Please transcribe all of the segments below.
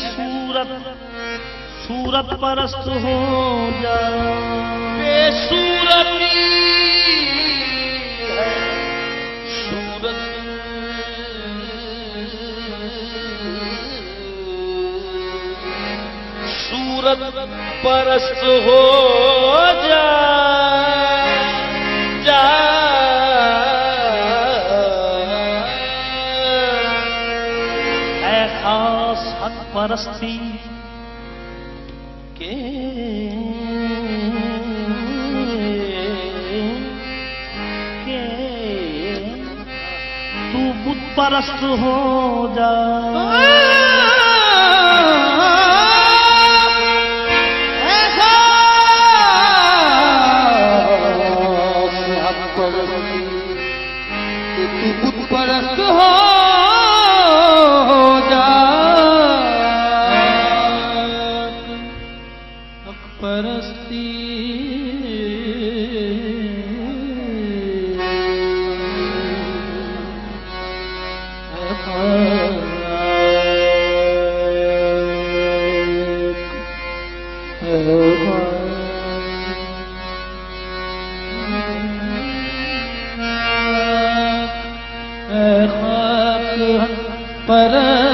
صورت صورت پرست ہو جا۔ بے صورتی ہے۔ صورت صورت پرست ہو جا۔ پرستی کے تو بت پرست ہو جا۔ حق پرستی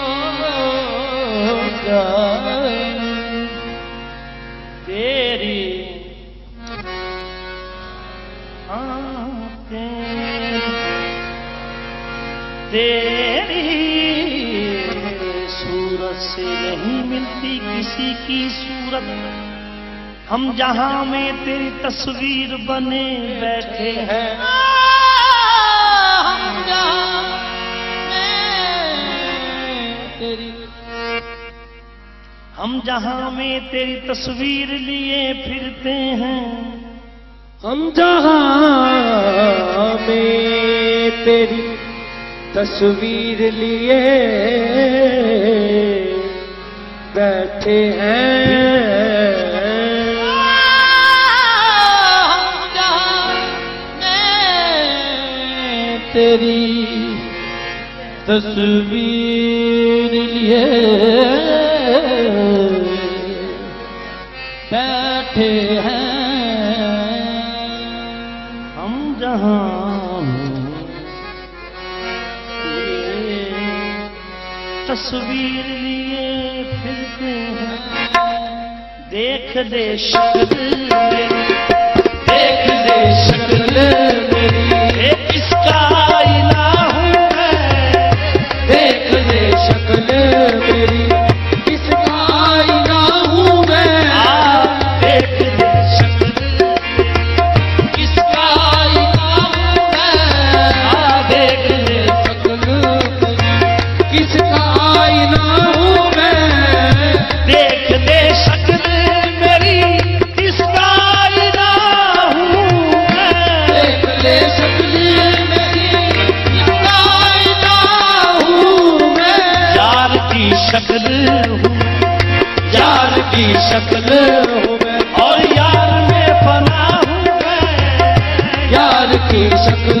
حق تیری آنکھیں تیری صورت سے نہیں ملتی کسی کی صورت۔ ہم جہاں میں تیری تصویر بنے بیٹھے ہیں۔ ہم جہاں میں تیری تصویر لیے پھرتے ہیں۔ ہم جہاں میں تیری تصویر لیے بیٹھے ہیں۔ جہاں تیری تصویر لیے بیٹھے ہیں۔ ہم جہاں تصویر لیے پھرتے ہیں۔ دیکھ دے شکل کی شکل ہوں یار کی شکل ہوں میں اور یار میں فنا ہوں میں یار کی شکل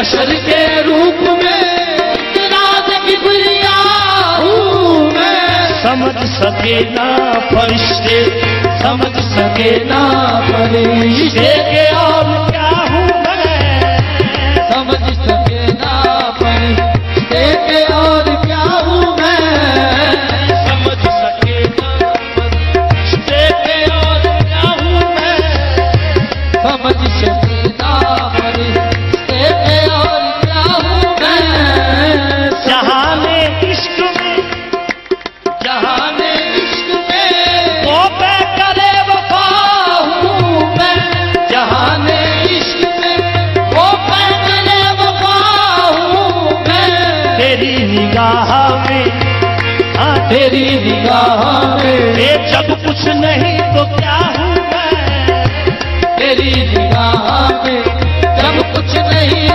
بشر کے روپ میں ہوں میں۔ سمجھ سکے نا فرشتے، سمجھ سکے نا فرشتے کے اور کیا ہوں میں۔ سمجھ سکے نا فرشتے کے اور کیا ہوں میں۔ سمجھ سکے نا فرشتے کے اور کیا ہوں میں۔ سمجھ سکے نگاہ میں ہاں تیری نگاہ میں۔ جب کچھ نہیں تو کیا ہوں میں تیری نگاہ میں جب کچھ نہیں